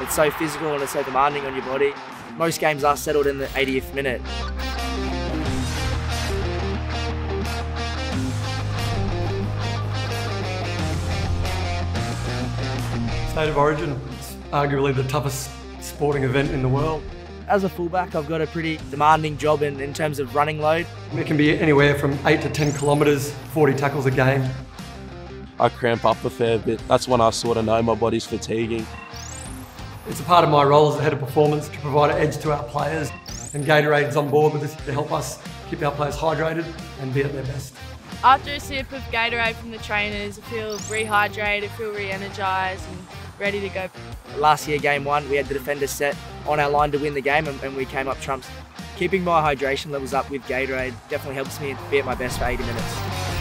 It's so physical and it's so demanding on your body. Most games are settled in the 80th minute. State of Origin is arguably the toughest sporting event in the world. As a fullback, I've got a pretty demanding job in, in terms of running load. It can be anywhere from 8 to 10 kilometres, 40 tackles a game. I cramp up a fair bit. That's when I sort of know my body's fatiguing. It's a part of my role as the head of performance to provide an edge to our players. And Gatorade's on board with this to help us keep our players hydrated and be at their best. After a sip of Gatorade from the trainers, I feel rehydrated, I feel re-energised and ready to go. Last year, game one, we had the defenders set on our line to win the game and, and we came up trumps. Keeping my hydration levels up with Gatorade definitely helps me be at my best for 80 minutes.